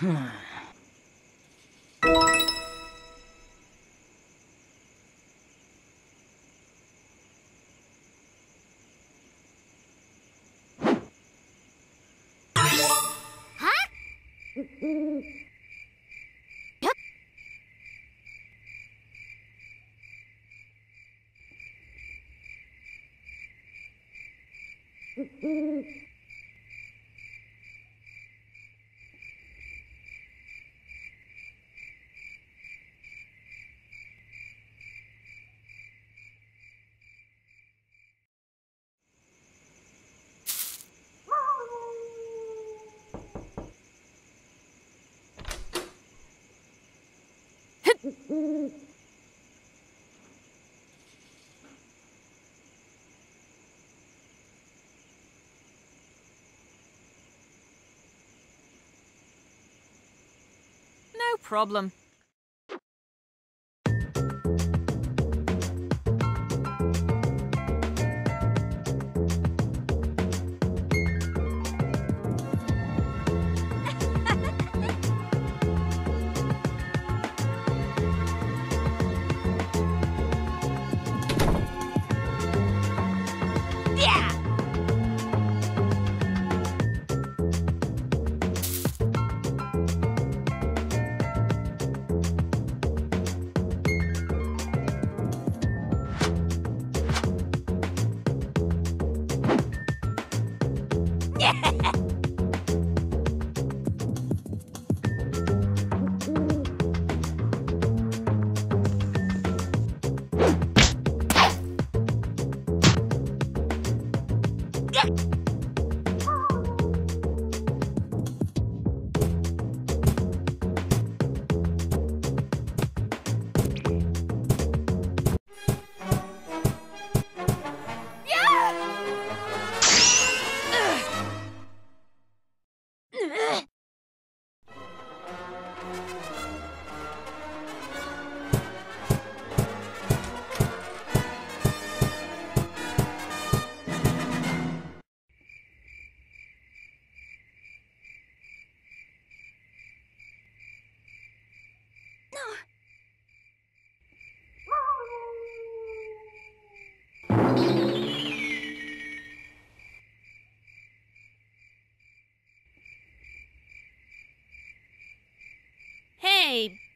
No problem. a